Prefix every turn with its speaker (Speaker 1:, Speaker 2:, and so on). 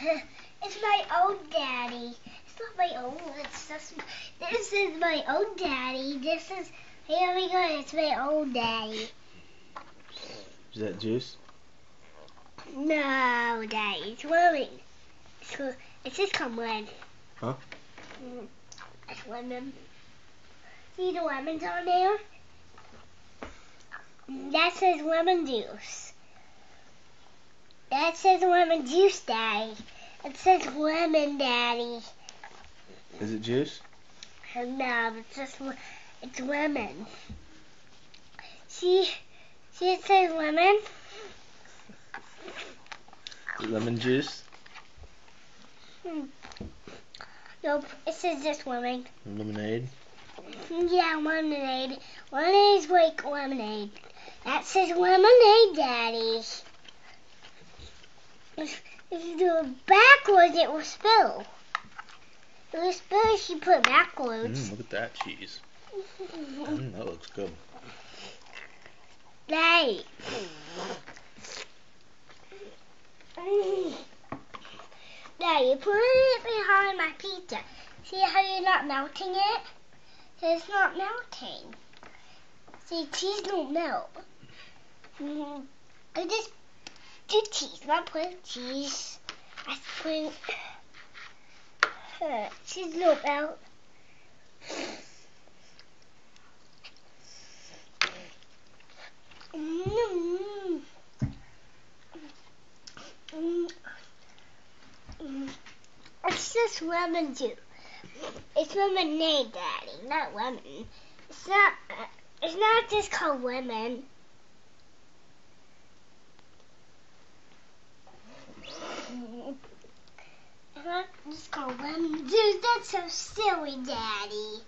Speaker 1: It's my old daddy. It's not my own. It's just, this is my old daddy. This is, here we go. It's my old daddy.
Speaker 2: Is that juice?
Speaker 1: No, daddy. It's lemon. It's, it's just called lemon.
Speaker 2: Huh?
Speaker 1: Mm, It's lemon. See the lemons on there? That says lemon juice. That says lemon juice, Daddy. It says lemon, Daddy.
Speaker 2: Is it juice?
Speaker 1: No, it's just it's lemon. See, see it says lemon.
Speaker 2: Lemon juice?
Speaker 1: Hmm. Nope, it says just lemon.
Speaker 2: Lemonade?
Speaker 1: Yeah, lemonade. Lemonade's like lemonade. That says lemonade, Daddy. If, you do it backwards, it will spill. It will spill if you put it backwards.
Speaker 2: Mm, look at that cheese. Mm, that looks good.
Speaker 1: Daddy. you put it behind my pizza. See how you're not melting it? It's not melting. See, cheese don't melt. Mm, I just do cheese, not put cheese. I put uh, cheese. Mm. Mm. Mm. It's just lemon juice. It's lemonade, Daddy, not lemon. It's not. Uh, it's not just called lemon. Lemon juice. That's so silly, Daddy.